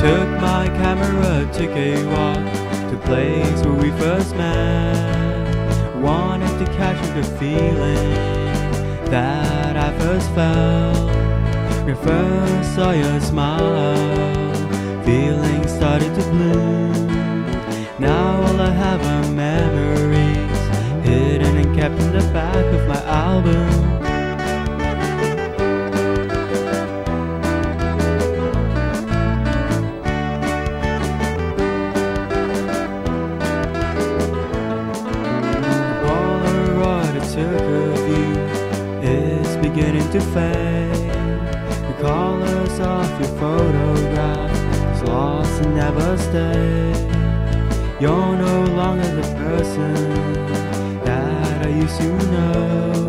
and took a walk to place where we first met. Wanted to capture the feeling that I first felt when first saw your smile. Feelings started to bloom. Beginning to fade. The colors of your photograph is lost and never stayed. You're no longer the person that I used to know.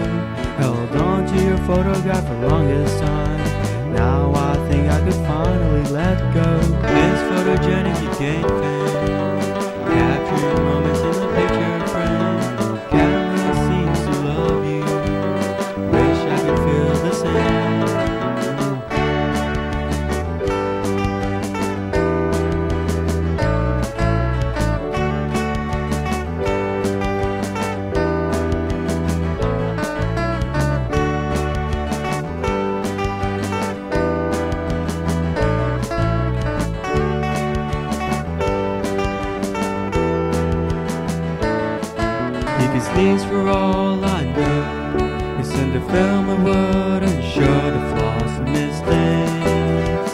Held on to your photograph for the longest time. Now I think I could finally let go. This photogenic you gain These for all I know It's in the film I wouldn't show the flaws and mistakes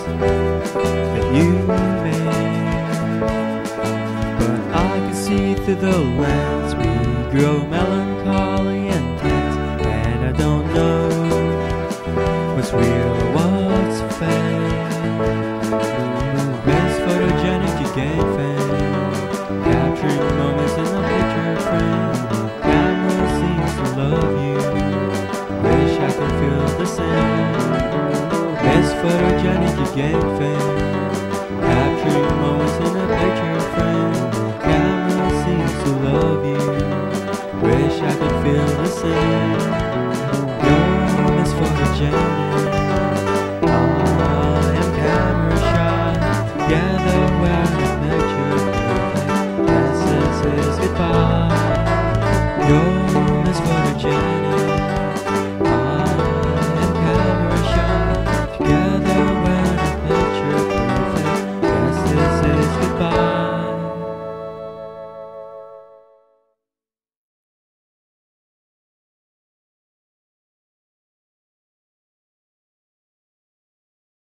That you made But I can see through the lens We grow melancholy same Miss photogenic, you gain fame Capturing moments in a picture frame Camera seems to love you. Wish I could feel the same. Miss Photogenic. I am camera shy. Picture this is. Goodbye. Photogenic